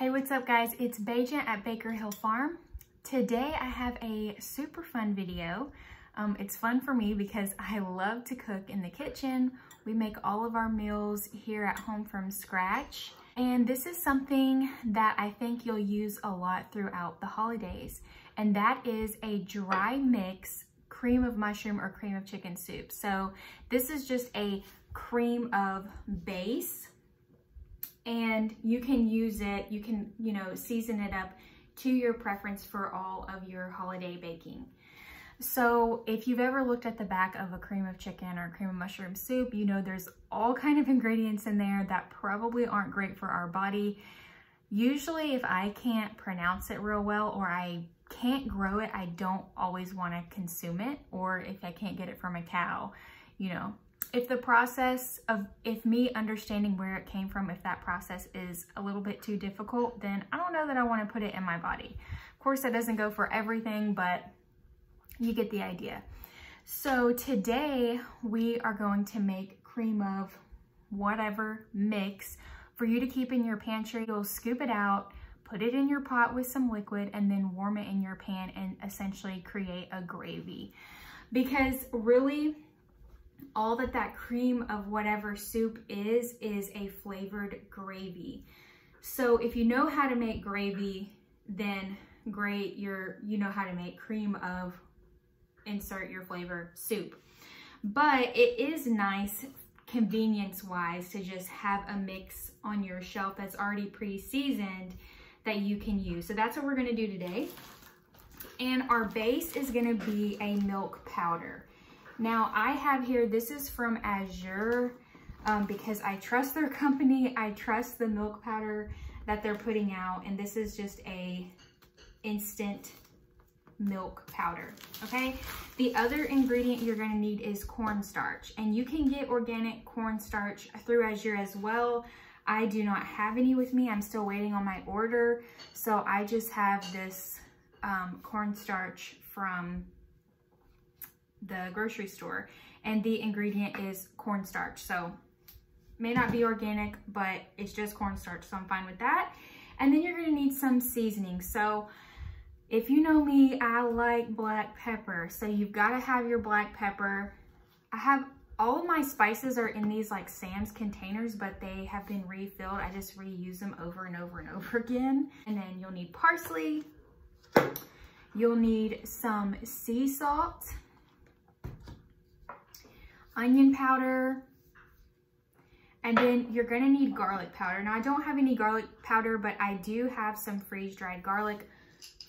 Hey, what's up guys? It's Bajan at Baker Hill Farm. Today I have a super fun video. Um, it's fun for me because I love to cook in the kitchen. We make all of our meals here at home from scratch. And this is something that I think you'll use a lot throughout the holidays. And that is a dry mix cream of mushroom or cream of chicken soup. So this is just a cream of base and you can use it, you can, you know, season it up to your preference for all of your holiday baking. So if you've ever looked at the back of a cream of chicken or cream of mushroom soup, you know there's all kind of ingredients in there that probably aren't great for our body. Usually if I can't pronounce it real well or I can't grow it, I don't always want to consume it. Or if I can't get it from a cow, you know, if the process of, if me understanding where it came from, if that process is a little bit too difficult, then I don't know that I want to put it in my body. Of course, that doesn't go for everything, but you get the idea. So today we are going to make cream of whatever mix for you to keep in your pantry. You'll scoop it out, put it in your pot with some liquid, and then warm it in your pan and essentially create a gravy. Because really, all that that cream of whatever soup is, is a flavored gravy. So if you know how to make gravy, then great, you're, you know how to make cream of insert your flavor soup. But it is nice convenience wise to just have a mix on your shelf that's already pre-seasoned that you can use. So that's what we're gonna do today. And our base is gonna be a milk powder. Now I have here, this is from Azure um, because I trust their company. I trust the milk powder that they're putting out. And this is just a instant milk powder, okay? The other ingredient you're gonna need is cornstarch. And you can get organic cornstarch through Azure as well. I do not have any with me. I'm still waiting on my order. So I just have this um, cornstarch from the grocery store and the ingredient is cornstarch. So may not be organic, but it's just cornstarch, so I'm fine with that. And then you're gonna need some seasoning. So if you know me, I like black pepper. So you've gotta have your black pepper. I have, all of my spices are in these like Sam's containers, but they have been refilled. I just reuse them over and over and over again. And then you'll need parsley. You'll need some sea salt onion powder, and then you're gonna need garlic powder. Now I don't have any garlic powder, but I do have some freeze-dried garlic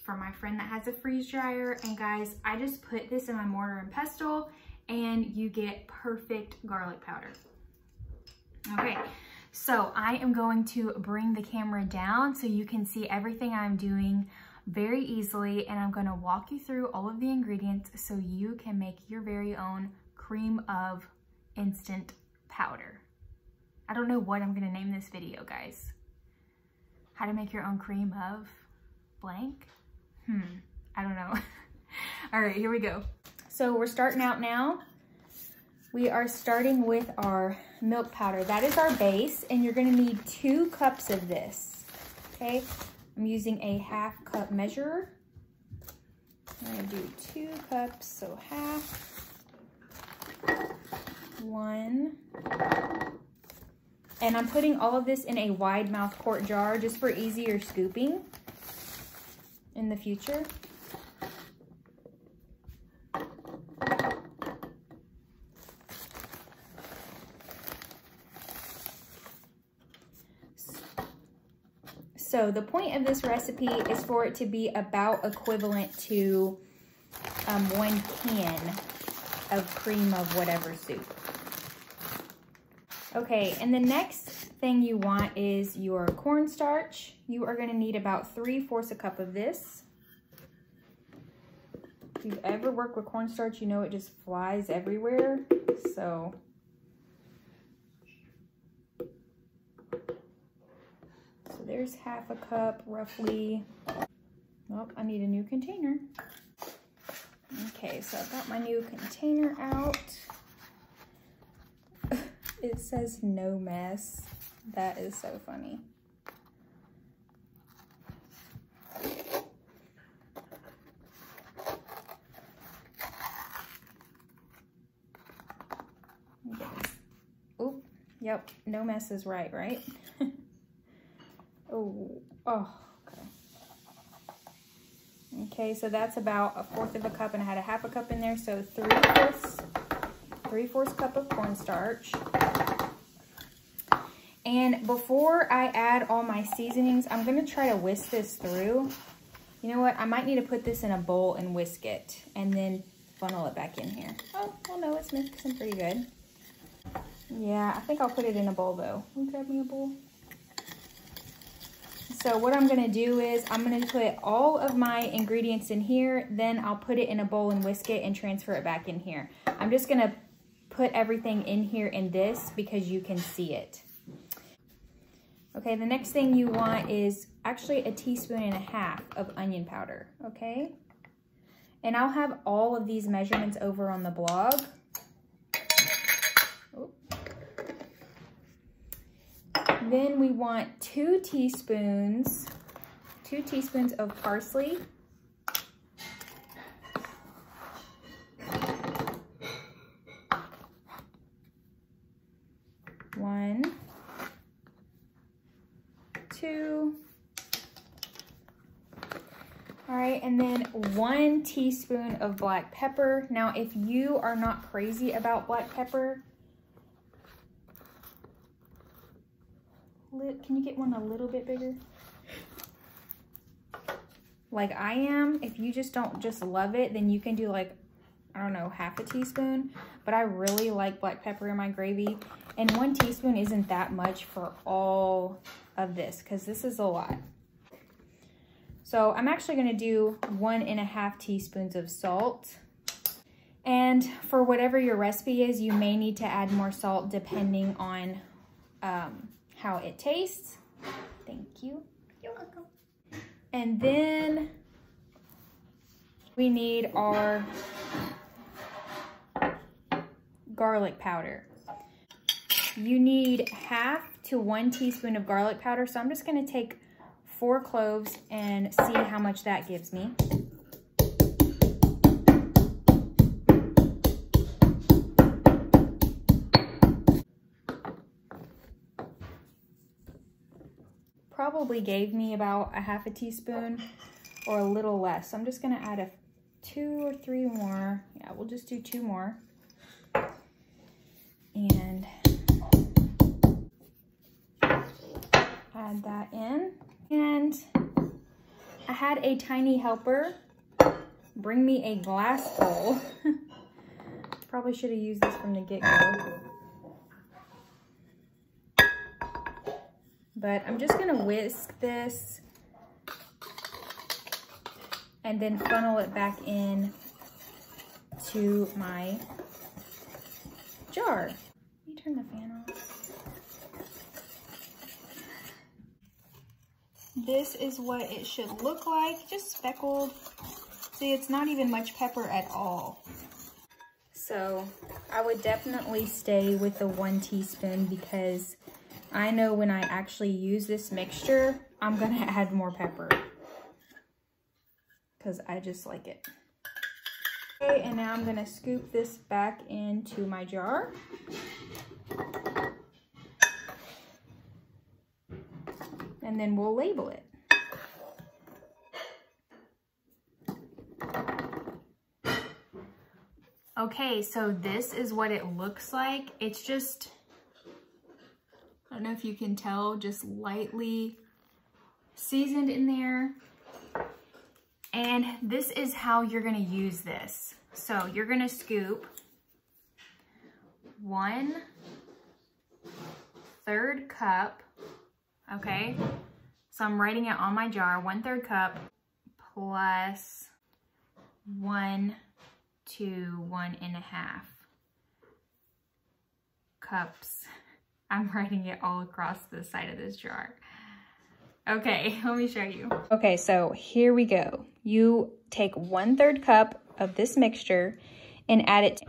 from my friend that has a freeze dryer. And guys, I just put this in my mortar and pestle and you get perfect garlic powder. Okay, so I am going to bring the camera down so you can see everything I'm doing very easily and I'm gonna walk you through all of the ingredients so you can make your very own cream of instant powder. I don't know what I'm gonna name this video, guys. How to make your own cream of blank? Hmm, I don't know. All right, here we go. So we're starting out now. We are starting with our milk powder. That is our base, and you're gonna need two cups of this, okay? I'm using a half cup measure. I'm gonna do two cups, so half one. And I'm putting all of this in a wide mouth quart jar just for easier scooping in the future. So the point of this recipe is for it to be about equivalent to um, one can of cream of whatever soup. Okay, and the next thing you want is your cornstarch. You are gonna need about three-fourths a cup of this. If you've ever worked with cornstarch, you know it just flies everywhere, so. So there's half a cup, roughly. Well, I need a new container. Okay, so I've got my new container out. It says no mess. That is so funny. Yes. Yep. No mess is right, right? oh. Oh. Okay. Okay. So that's about a fourth of a cup, and I had a half a cup in there, so three fourths, three fourths cup of cornstarch. And before I add all my seasonings, I'm gonna try to whisk this through. You know what, I might need to put this in a bowl and whisk it and then funnel it back in here. Oh, well no, it's mixing pretty good. Yeah, I think I'll put it in a bowl though. Grab me a bowl? So what I'm gonna do is I'm gonna put all of my ingredients in here, then I'll put it in a bowl and whisk it and transfer it back in here. I'm just gonna put everything in here in this because you can see it. Okay, the next thing you want is actually a teaspoon and a half of onion powder, okay? And I'll have all of these measurements over on the blog. Then we want two teaspoons, two teaspoons of parsley. One, two, all right, and then one teaspoon of black pepper. Now, if you are not crazy about black pepper, can you get one a little bit bigger? Like I am, if you just don't just love it, then you can do like, I don't know, half a teaspoon. But I really like black pepper in my gravy. And one teaspoon isn't that much for all of this because this is a lot. So I'm actually gonna do one and a half teaspoons of salt. And for whatever your recipe is, you may need to add more salt depending on um, how it tastes. Thank you. You're welcome. And then we need our garlic powder. You need half to one teaspoon of garlic powder. So I'm just gonna take four cloves and see how much that gives me. Probably gave me about a half a teaspoon or a little less. So I'm just gonna add a two or three more. Yeah, we'll just do two more. And add that in. And I had a tiny helper bring me a glass bowl. Probably should have used this from the get-go. But I'm just gonna whisk this and then funnel it back in to my jar. Let me turn the fan off. This is what it should look like, just speckled. See, it's not even much pepper at all. So I would definitely stay with the one teaspoon because I know when I actually use this mixture, I'm gonna add more pepper because I just like it. Okay, and now I'm gonna scoop this back into my jar. And then we'll label it. Okay, so this is what it looks like. It's just, I don't know if you can tell, just lightly seasoned in there. And this is how you're gonna use this. So you're gonna scoop one third cup okay? So I'm writing it on my jar, one third cup plus one to one and a half cups. I'm writing it all across the side of this jar. Okay, let me show you. Okay, so here we go. You take one third cup of this mixture and add it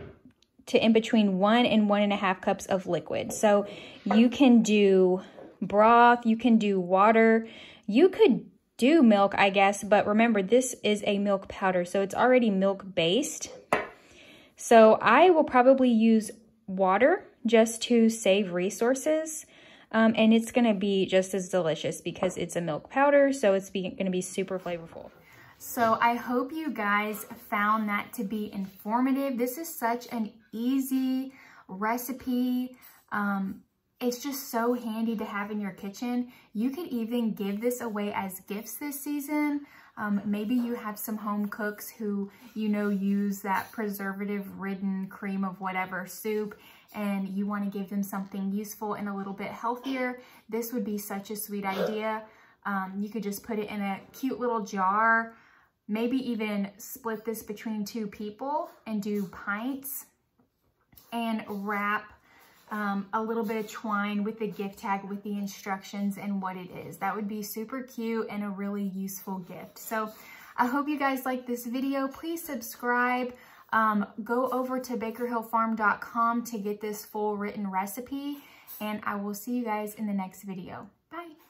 to in between one and one and a half cups of liquid. So you can do broth, you can do water. You could do milk, I guess, but remember this is a milk powder, so it's already milk based. So I will probably use water just to save resources. Um, and it's going to be just as delicious because it's a milk powder, so it's going to be super flavorful. So I hope you guys found that to be informative. This is such an easy recipe. Um, it's just so handy to have in your kitchen. You could even give this away as gifts this season. Um, maybe you have some home cooks who you know use that preservative-ridden cream of whatever soup and you want to give them something useful and a little bit healthier. This would be such a sweet idea. Um, you could just put it in a cute little jar, maybe even split this between two people and do pints and wrap um, a little bit of twine with the gift tag with the instructions and what it is. That would be super cute and a really useful gift. So I hope you guys like this video. Please subscribe. Um, go over to bakerhillfarm.com to get this full written recipe and I will see you guys in the next video. Bye.